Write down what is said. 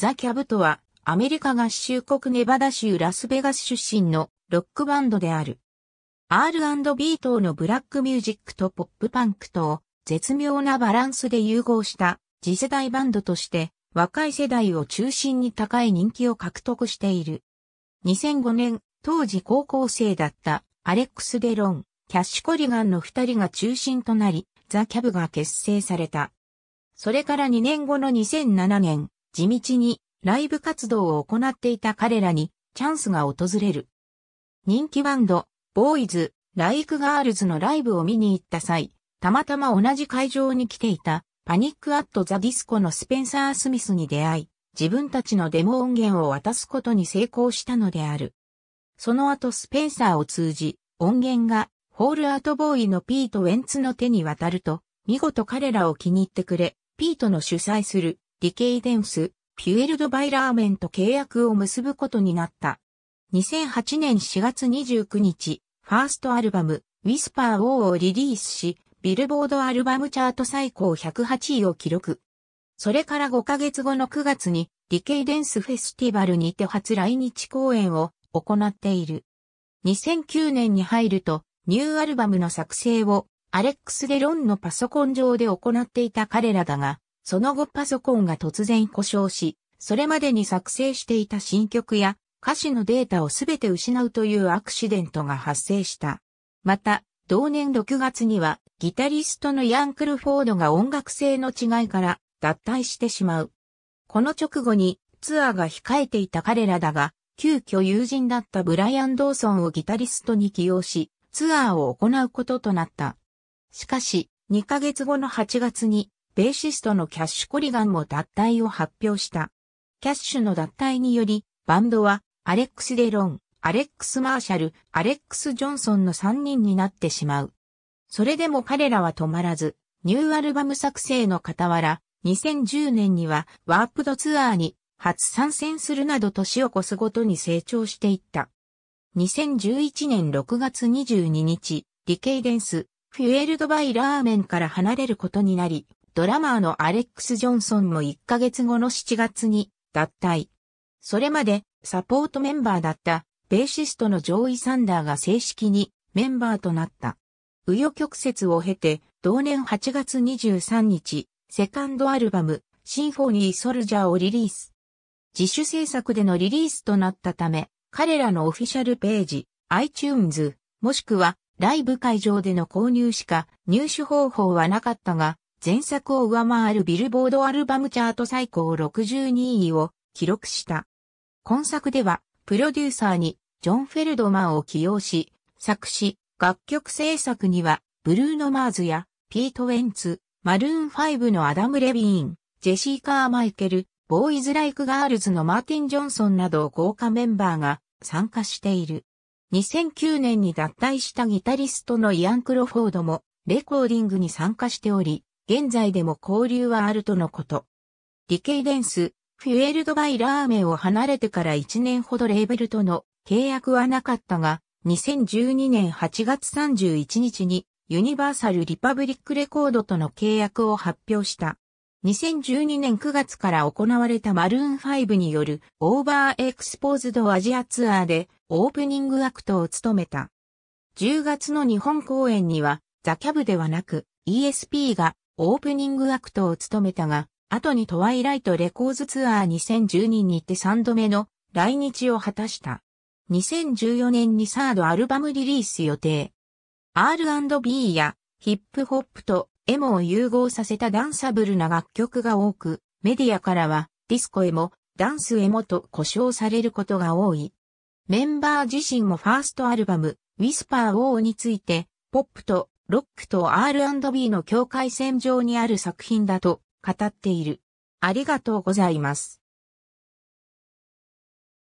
ザ・キャブとは、アメリカ合衆国ネバダ州ラスベガス出身のロックバンドである。R&B 等のブラックミュージックとポップパンクと絶妙なバランスで融合した次世代バンドとして若い世代を中心に高い人気を獲得している。2005年、当時高校生だったアレックス・デロン、キャッシュ・コリガンの二人が中心となり、ザ・キャブが結成された。それから2年後の2007年、地道にライブ活動を行っていた彼らにチャンスが訪れる。人気バンド、ボーイズ・ライク・ガールズのライブを見に行った際、たまたま同じ会場に来ていたパニックアットザディスコのスペンサー・スミスに出会い、自分たちのデモ音源を渡すことに成功したのである。その後スペンサーを通じ、音源がフォール・アウト・ボーイのピート・ウェンツの手に渡ると、見事彼らを気に入ってくれ、ピートの主催するディケイデンス、フュエルド・バイ・ラーメンと契約を結ぶことになった。2008年4月29日、ファーストアルバム、ウィスパー・ウォーをリリースし、ビルボードアルバムチャート最高108位を記録。それから5ヶ月後の9月に、ディケイデンスフェスティバルにて初来日公演を行っている。2009年に入ると、ニューアルバムの作成をアレックス・デロンのパソコン上で行っていた彼らだが、その後パソコンが突然故障し、それまでに作成していた新曲や歌詞のデータをすべて失うというアクシデントが発生した。また、同年6月にはギタリストのヤン・クルフォードが音楽性の違いから脱退してしまう。この直後にツアーが控えていた彼らだが、急遽友人だったブライアン・ドーソンをギタリストに起用し、ツアーを行うこととなった。しかし、2ヶ月後の8月に、ベーシストのキャッシュ・コリガンも脱退を発表した。キャッシュの脱退により、バンドはアレックス・デロン、アレックス・マーシャル、アレックス・ジョンソンの3人になってしまう。それでも彼らは止まらず、ニューアルバム作成の傍ら、2010年にはワープドツアーに初参戦するなど年を越すごとに成長していった。2011年6月22日、ディケイデンス、フュエルドバイラーメンから離れることになり、ドラマーのアレックス・ジョンソンも1ヶ月後の7月に脱退。それまでサポートメンバーだったベーシストのジョーイ・サンダーが正式にメンバーとなった。紆余曲折を経て、同年8月23日、セカンドアルバム、シンフォニー・ソルジャーをリリース。自主制作でのリリースとなったため、彼らのオフィシャルページ、iTunes、もしくはライブ会場での購入しか入手方法はなかったが、前作を上回るビルボードアルバムチャート最高62位を記録した。今作では、プロデューサーにジョン・フェルドマンを起用し、作詞、楽曲制作には、ブルーノ・マーズや、ピート・ウェンツ、マルーン5のアダム・レビーン、ジェシー・カーマイケル、ボーイズ・ライク・ガールズのマーティン・ジョンソンなど豪華メンバーが参加している。2009年に脱退したギタリストのイアン・クロフォードもレコーディングに参加しており、現在でも交流はあるとのこと。ディケイデンス、フュエルドバイラーメンを離れてから1年ほどレーベルとの契約はなかったが、2012年8月31日にユニバーサル・リパブリック・レコードとの契約を発表した。2012年9月から行われたマルーン5によるオーバーエクスポーズドアジアツアーでオープニングアクトを務めた。10月の日本公演にはザ・キャブではなく ESP がオープニングアクトを務めたが、後にトワイライトレコーズツアー2012に行って3度目の来日を果たした。2014年にサードアルバムリリース予定。R&B やヒップホップとエモを融合させたダンサブルな楽曲が多く、メディアからはディスコエモ、ダンスエモと呼称されることが多い。メンバー自身もファーストアルバム、ウィスパーウォーについて、ポップとロックと R&B の境界線上にある作品だと語っている。ありがとうございます。